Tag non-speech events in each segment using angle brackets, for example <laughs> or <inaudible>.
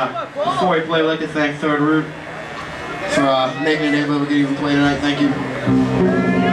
uh, before we play, I'd like to thank Third Root for uh, making it able to get even play tonight. Thank you.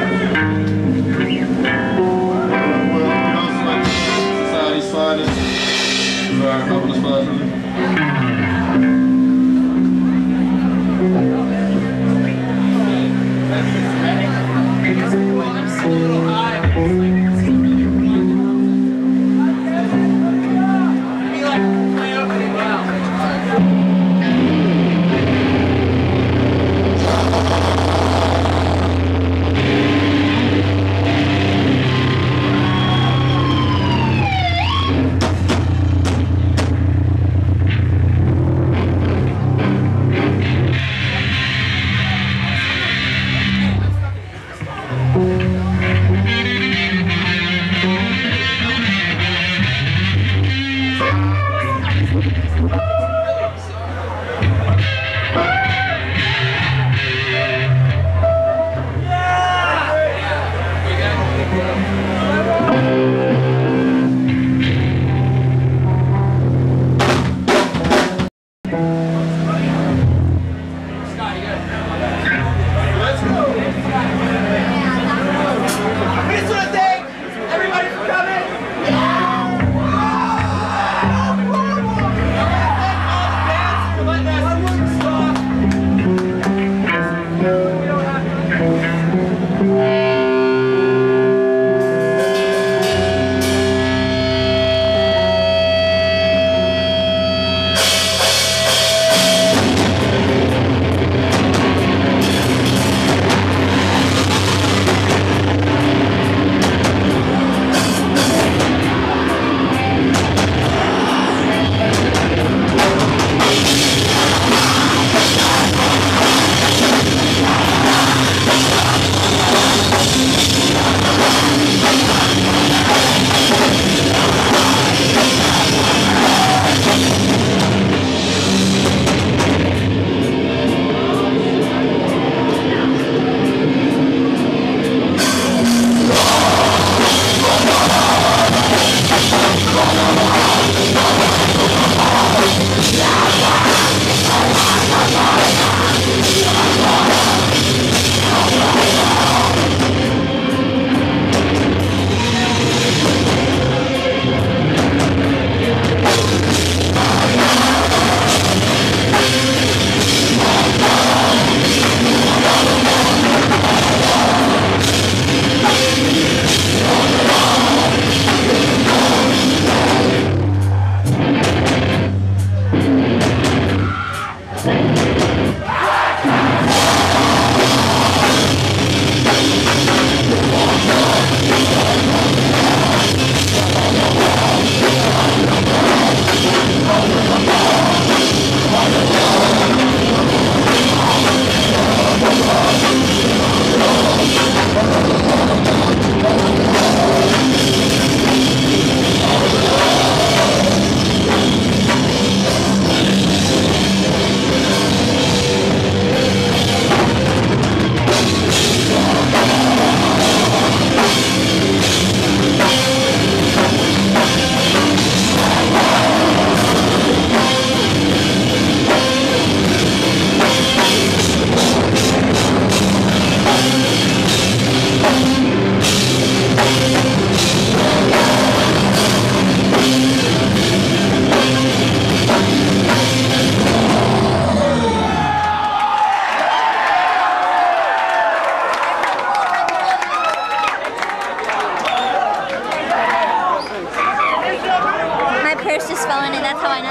My just fell in it, that's how I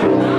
Keith, <laughs>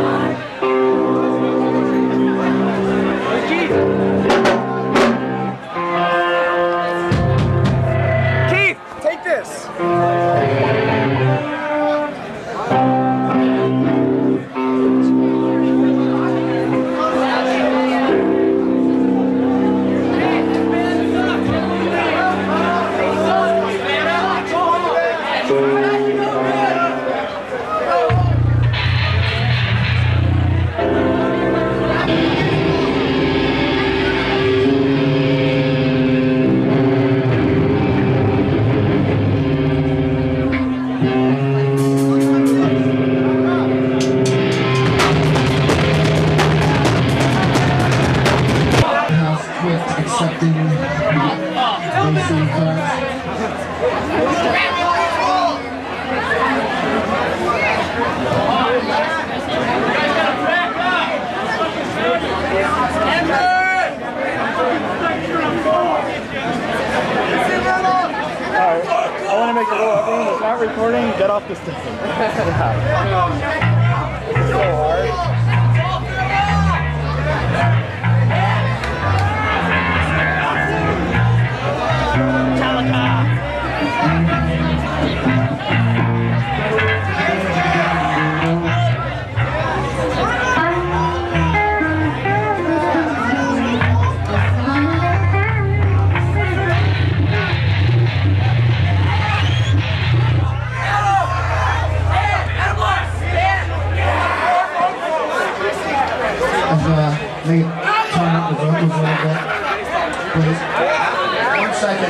rule. Everyone that's not recording, get off the stage. It's <laughs> <laughs> so hard.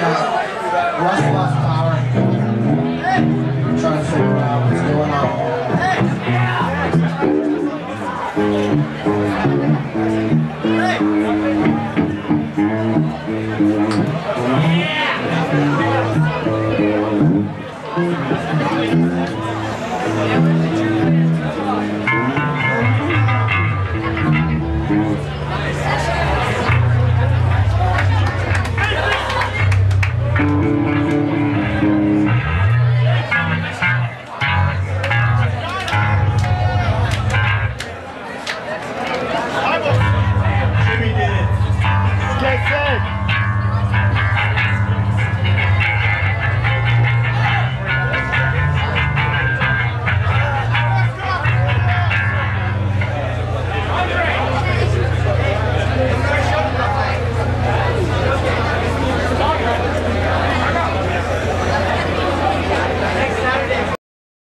Russ lost power. I'm trying to figure out what's going on. Yeah.